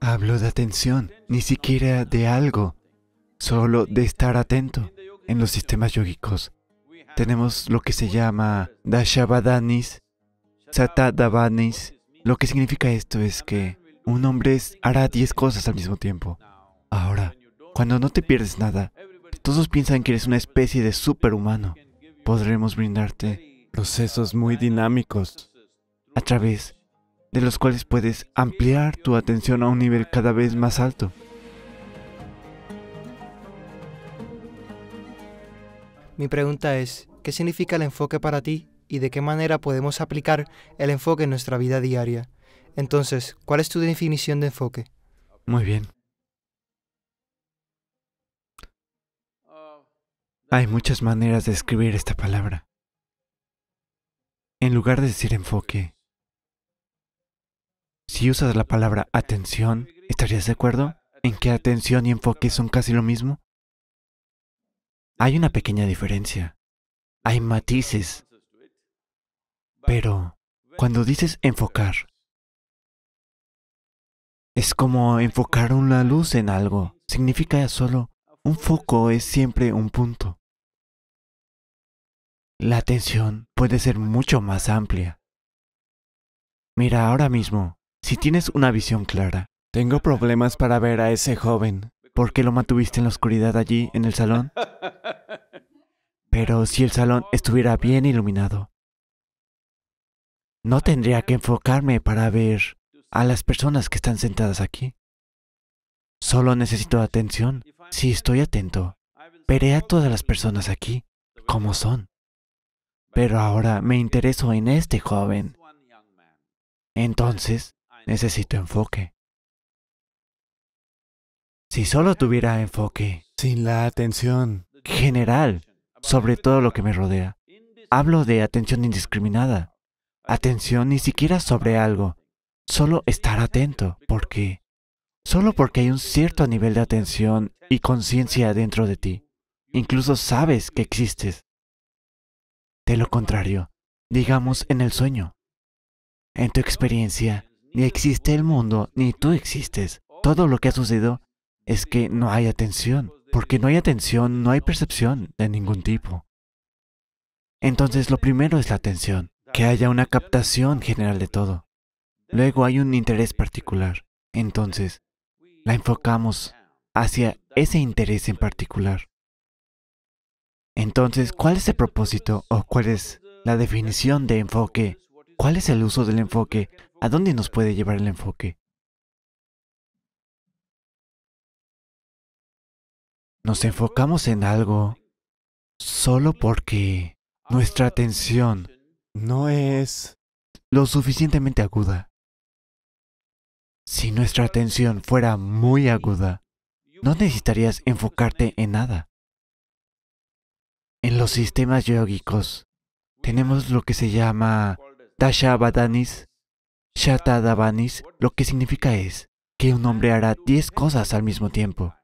Hablo de atención, ni siquiera de algo, solo de estar atento. En los sistemas yógicos tenemos lo que se llama Dashavadanis, Satadavanis. Lo que significa esto es que un hombre hará 10 cosas al mismo tiempo. Ahora, cuando no te pierdes nada, todos piensan que eres una especie de superhumano. Podremos brindarte procesos muy dinámicos a través de los cuales puedes ampliar tu atención a un nivel cada vez más alto. Mi pregunta es, ¿qué significa el enfoque para ti y de qué manera podemos aplicar el enfoque en nuestra vida diaria? Entonces, ¿cuál es tu definición de enfoque? Muy bien. Hay muchas maneras de escribir esta palabra. En lugar de decir enfoque, si usas la palabra atención, ¿estarías de acuerdo en que atención y enfoque son casi lo mismo? Hay una pequeña diferencia. Hay matices. Pero cuando dices enfocar, es como enfocar una luz en algo. Significa solo un foco es siempre un punto. La atención puede ser mucho más amplia. Mira, ahora mismo, si tienes una visión clara, tengo problemas para ver a ese joven. ¿Por qué lo mantuviste en la oscuridad allí, en el salón? Pero si el salón estuviera bien iluminado, no tendría que enfocarme para ver a las personas que están sentadas aquí. Solo necesito atención. Si estoy atento, veré a todas las personas aquí como son. Pero ahora me intereso en este joven. Entonces, Necesito enfoque. Si solo tuviera enfoque, sin la atención. General sobre todo lo que me rodea, hablo de atención indiscriminada, atención ni siquiera sobre algo, solo estar atento, porque solo porque hay un cierto nivel de atención y conciencia dentro de ti, incluso sabes que existes. De lo contrario, digamos en el sueño, en tu experiencia, ni existe el mundo, ni tú existes. Todo lo que ha sucedido es que no hay atención. Porque no hay atención, no hay percepción de ningún tipo. Entonces lo primero es la atención, que haya una captación general de todo. Luego hay un interés particular. Entonces, la enfocamos hacia ese interés en particular. Entonces, ¿cuál es el propósito o cuál es la definición de enfoque? ¿Cuál es el uso del enfoque ¿A dónde nos puede llevar el enfoque? Nos enfocamos en algo solo porque nuestra atención no es lo suficientemente aguda. Si nuestra atención fuera muy aguda, no necesitarías enfocarte en nada. En los sistemas yógicos tenemos lo que se llama Dashavadanis, Shatadavanis lo que significa es que un hombre hará 10 cosas al mismo tiempo.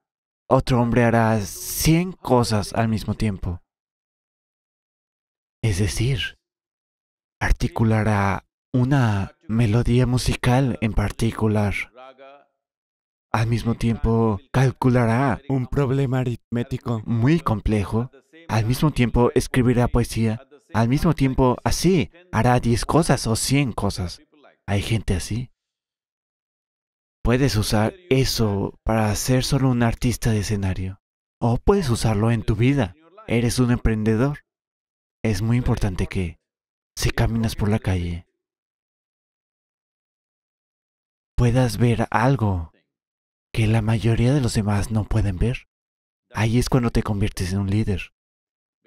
Otro hombre hará 100 cosas al mismo tiempo. Es decir, articulará una melodía musical en particular. Al mismo tiempo, calculará un problema aritmético muy complejo. Al mismo tiempo, escribirá poesía. Al mismo tiempo, así, hará 10 cosas o 100 cosas. Hay gente así. Puedes usar eso para ser solo un artista de escenario. O puedes usarlo en tu vida. Eres un emprendedor. Es muy importante que, si caminas por la calle, puedas ver algo que la mayoría de los demás no pueden ver. Ahí es cuando te conviertes en un líder,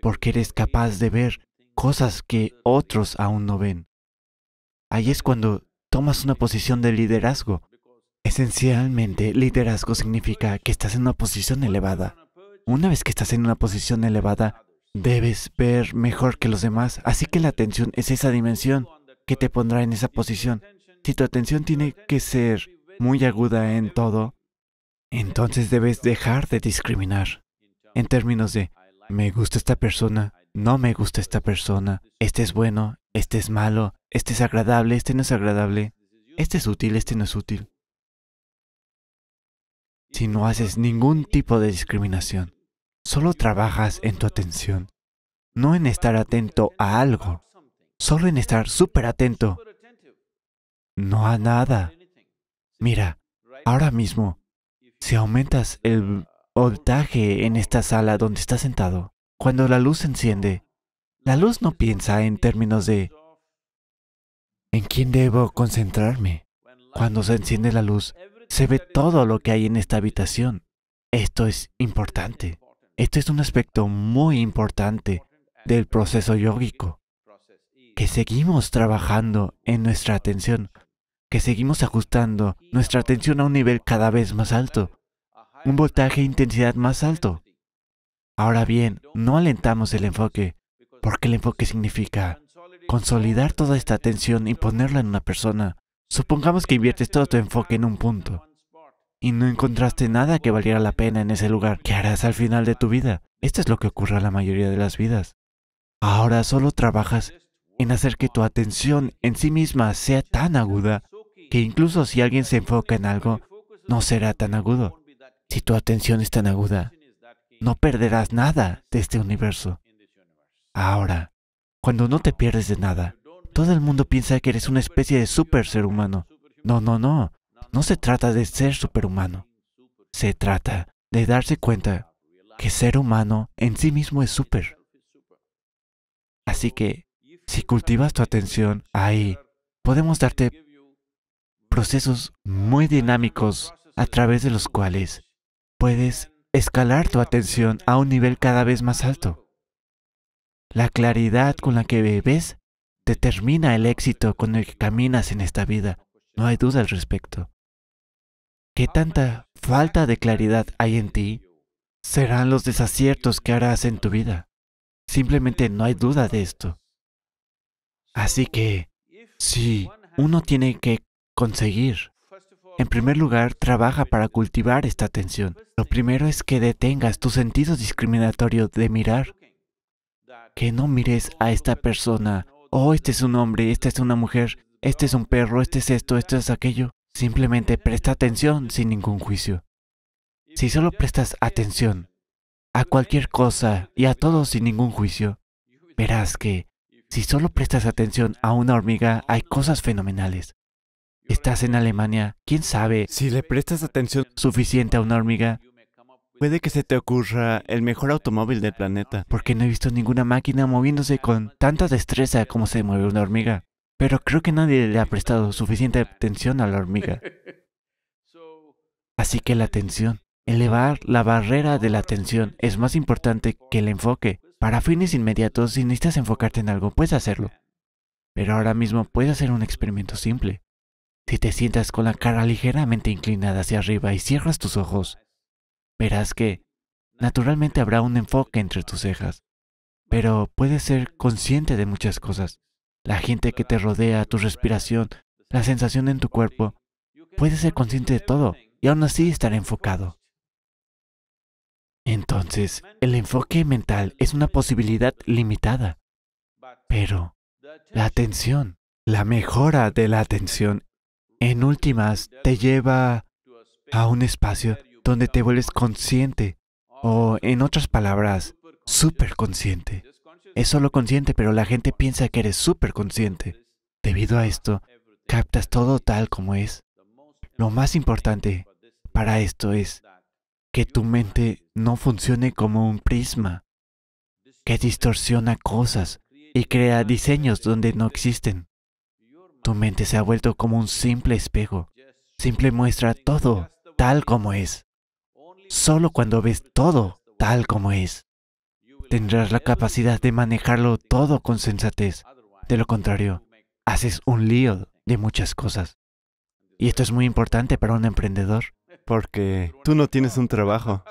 porque eres capaz de ver cosas que otros aún no ven. Ahí es cuando tomas una posición de liderazgo. Esencialmente, liderazgo significa que estás en una posición elevada. Una vez que estás en una posición elevada, debes ver mejor que los demás, así que la atención es esa dimensión que te pondrá en esa posición. Si tu atención tiene que ser muy aguda en todo, entonces debes dejar de discriminar en términos de me gusta esta persona, no me gusta esta persona, este es bueno, este es malo, este es agradable, este no es agradable, este es útil, este no es útil. si no haces ningún tipo de discriminación. Solo trabajas en tu atención, no en estar atento a algo, solo en estar súper atento, no a nada. Mira, ahora mismo, si aumentas el voltaje en esta sala donde estás sentado, cuando la luz se enciende, la luz no piensa en términos de ¿en quién debo concentrarme? Cuando se enciende la luz, se ve todo lo que hay en esta habitación. Esto es importante. Esto es un aspecto muy importante del proceso yógico, que seguimos trabajando en nuestra atención, que seguimos ajustando nuestra atención a un nivel cada vez más alto, un voltaje e intensidad más alto. Ahora bien, no alentamos el enfoque, porque el enfoque significa consolidar toda esta atención y ponerla en una persona. Supongamos que inviertes todo tu enfoque en un punto y no encontraste nada que valiera la pena en ese lugar. ¿Qué harás al final de tu vida? Esto es lo que ocurre a la mayoría de las vidas. Ahora solo trabajas en hacer que tu atención en sí misma sea tan aguda que incluso si alguien se enfoca en algo, no será tan agudo. Si tu atención es tan aguda, no perderás nada de este universo. Ahora, cuando no te pierdes de nada, todo el mundo piensa que eres una especie de super ser humano. No, no, no. No se trata de ser superhumano. Se trata de darse cuenta que ser humano en sí mismo es super. Así que, si cultivas tu atención ahí, podemos darte procesos muy dinámicos a través de los cuales puedes escalar tu atención a un nivel cada vez más alto. La claridad con la que ves determina el éxito con el que caminas en esta vida. No hay duda al respecto. ¿Qué tanta falta de claridad hay en ti? Serán los desaciertos que harás en tu vida. Simplemente no hay duda de esto. Así que, si uno tiene que conseguir, en primer lugar, trabaja para cultivar esta atención. Lo primero es que detengas tu sentido discriminatorio de mirar. Que no mires a esta persona, oh, este es un hombre, esta es una mujer, este es un perro, este es esto, esto es aquello. Simplemente presta atención sin ningún juicio. Si solo prestas atención a cualquier cosa y a todo sin ningún juicio, verás que si solo prestas atención a una hormiga hay cosas fenomenales. Estás en Alemania, quién sabe Si le prestas atención, suficiente a una hormiga, puede que se te ocurra el mejor automóvil del planeta. porque no he visto ninguna máquina moviéndose con tanta destreza como se mueve una hormiga. Pero creo que nadie le ha prestado suficiente atención a la hormiga. Así que la atención, elevar la barrera de la atención es más importante que el enfoque. Para fines inmediatos, si necesitas enfocarte en algo, puedes hacerlo. Pero ahora mismo puedes hacer un experimento simple. Si te sientas con la cara ligeramente inclinada hacia arriba y cierras tus ojos, verás que naturalmente habrá un enfoque entre tus cejas. Pero puedes ser consciente de muchas cosas. La gente que te rodea, tu respiración, la sensación en tu cuerpo. Puedes ser consciente de todo y aún así estar enfocado. Entonces, el enfoque mental es una posibilidad limitada. Pero la atención, la mejora de la atención, en últimas te lleva a un espacio donde te vuelves consciente o, en otras palabras, súper consciente. Es solo consciente, pero la gente piensa que eres súper consciente. Debido a esto, captas todo tal como es. Lo más importante para esto es que tu mente no funcione como un prisma, que distorsiona cosas y crea diseños donde no existen. Tu mente se ha vuelto como un simple espejo, simple muestra todo tal como es. Solo cuando ves todo tal como es, tendrás la capacidad de manejarlo todo con sensatez. De lo contrario, haces un lío de muchas cosas. Y esto es muy importante para un emprendedor. Porque tú no tienes un trabajo.